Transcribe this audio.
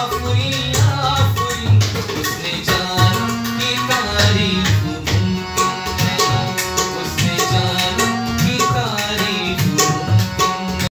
lovely.